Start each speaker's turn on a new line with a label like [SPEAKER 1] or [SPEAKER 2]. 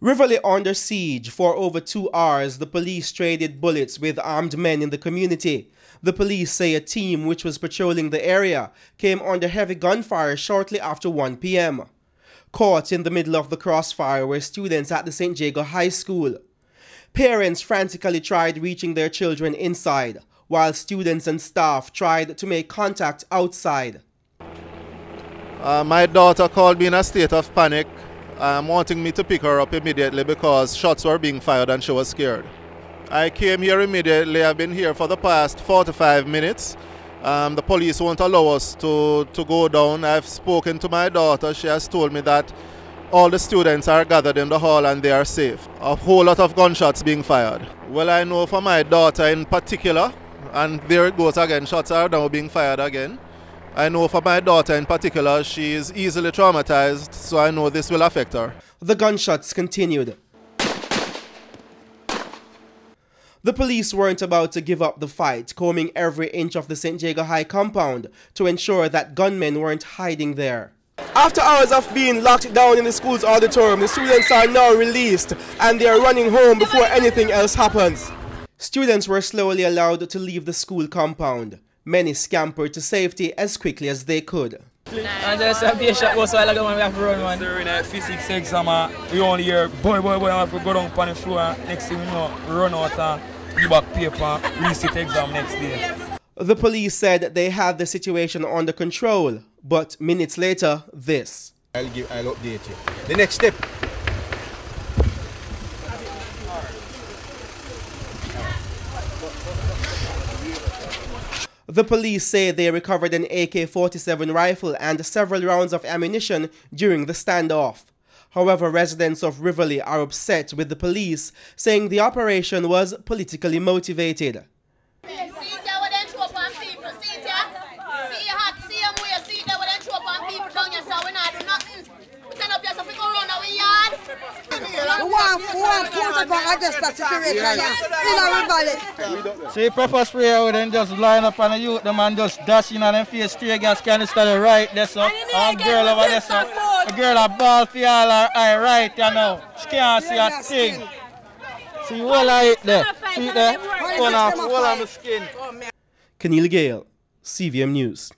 [SPEAKER 1] Rivoli under siege for over two hours, the police traded bullets with armed men in the community. The police say a team which was patrolling the area came under heavy gunfire shortly after 1 p.m. Caught in the middle of the crossfire were students at the St. Jago High School. Parents frantically tried reaching their children inside, while students and staff tried to make contact outside.
[SPEAKER 2] Uh, my daughter called me in a state of panic um, wanting me to pick her up immediately because shots were being fired and she was scared. I came here immediately. I've been here for the past 45 minutes. Um, the police won't allow us to, to go down. I've spoken to my daughter. She has told me that all the students are gathered in the hall and they are safe. A whole lot of gunshots being fired. Well, I know for my daughter in particular, and there it goes again, shots are now being fired again. I know for my daughter in particular, she is easily traumatized, so I know this will affect her.
[SPEAKER 1] The gunshots continued. The police weren't about to give up the fight, combing every inch of the St. Jago High compound to ensure that gunmen weren't hiding there. After hours of being locked down in the school's auditorium, the students are now released and they are running home before anything else happens. Students were slowly allowed to leave the school compound. Many scampered to safety as quickly as they could.
[SPEAKER 3] And there's a be a shot was while ago when we have to run one.
[SPEAKER 4] During that physics exam, uh, we only hear boy, boy, boy, I have to go down on the floor. Next thing we know, run out and give back paper, resit exam next day.
[SPEAKER 1] The police said they had the situation under control, but minutes later, this.
[SPEAKER 5] I'll give, I'll update you. The next step,
[SPEAKER 1] The police say they recovered an AK-47 rifle and several rounds of ammunition during the standoff. However, residents of Rivoli are upset with the police, saying the operation was politically motivated.
[SPEAKER 3] See, pepper spray out and just line up on the youth, the man just dashing on them face, tear gas canister right there, so. And um, girl over there, so. A girl a ball for all her eye right you know. She can't see a thing. See, all I it there. See there? Hold on, hold on the skin.
[SPEAKER 1] Keneal Gale, CVM News.